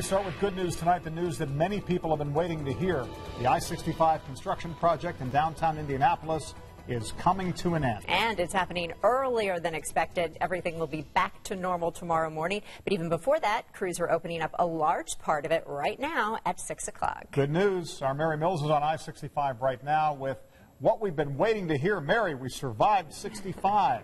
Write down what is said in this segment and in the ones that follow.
We start with good news tonight, the news that many people have been waiting to hear. The I-65 construction project in downtown Indianapolis is coming to an end. And it's happening earlier than expected. Everything will be back to normal tomorrow morning. But even before that, crews are opening up a large part of it right now at 6 o'clock. Good news. Our Mary Mills is on I-65 right now with what we've been waiting to hear. Mary, we survived 65.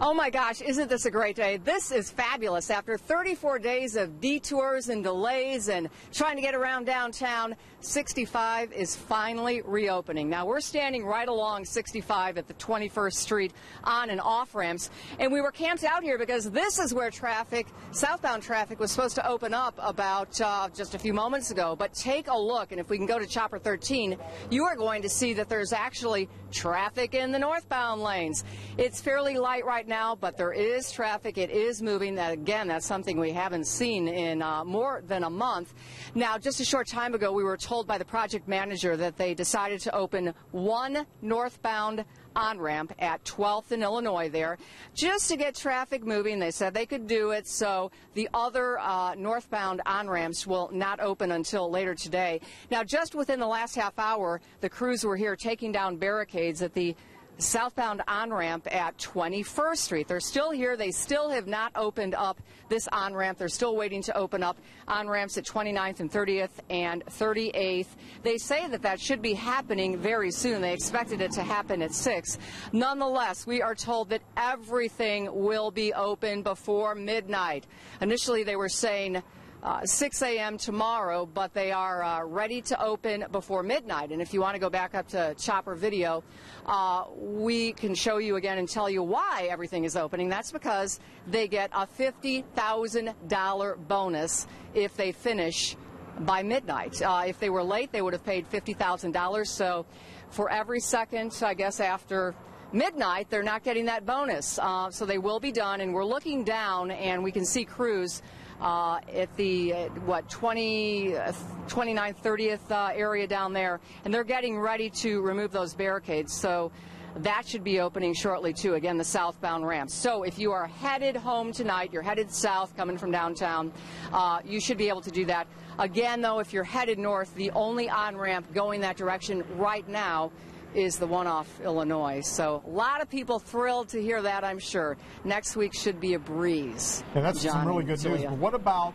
Oh my gosh, isn't this a great day? This is fabulous. After 34 days of detours and delays and trying to get around downtown, 65 is finally reopening. Now we're standing right along 65 at the 21st Street on and off ramps, and we were camped out here because this is where traffic, southbound traffic, was supposed to open up about uh, just a few moments ago. But take a look, and if we can go to Chopper 13, you are going to see that there's actually traffic in the northbound lanes. It's fairly light right now, but there is traffic. It is moving. That again, that's something we haven't seen in uh, more than a month. Now, just a short time ago, we were told by the project manager that they decided to open one northbound on ramp at 12th and Illinois there just to get traffic moving. They said they could do it, so the other uh, northbound on ramps will not open until later today. Now, just within the last half hour, the crews were here taking down barricades at the southbound on-ramp at 21st Street. They're still here. They still have not opened up this on-ramp. They're still waiting to open up on-ramps at 29th and 30th and 38th. They say that that should be happening very soon. They expected it to happen at 6. Nonetheless, we are told that everything will be open before midnight. Initially, they were saying uh, 6 a.m. tomorrow, but they are uh, ready to open before midnight. And if you want to go back up to Chopper Video, uh, we can show you again and tell you why everything is opening. That's because they get a $50,000 bonus if they finish by midnight. Uh, if they were late, they would have paid $50,000. So for every second, I guess, after midnight, they're not getting that bonus. Uh, so they will be done. And we're looking down and we can see crews uh, at the, uh, what, 20, uh, 29th, 30th uh, area down there, and they're getting ready to remove those barricades. So that should be opening shortly, too. Again, the southbound ramps. So if you are headed home tonight, you're headed south coming from downtown, uh, you should be able to do that. Again, though, if you're headed north, the only on ramp going that direction right now is the one off Illinois. So a lot of people thrilled to hear that, I'm sure. Next week should be a breeze. Yeah, that's John some really good news. But what about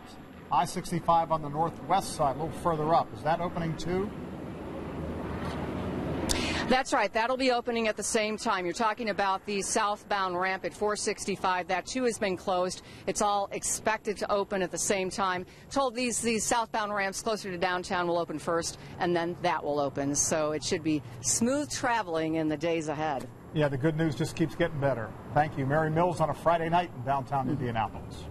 I-65 on the northwest side, a little further up? Is that opening too? That's right. That'll be opening at the same time. You're talking about the southbound ramp at 465. That too has been closed. It's all expected to open at the same time. Told these these southbound ramps closer to downtown will open first, and then that will open. So it should be smooth traveling in the days ahead. Yeah, the good news just keeps getting better. Thank you, Mary Mills, on a Friday night in downtown Indianapolis.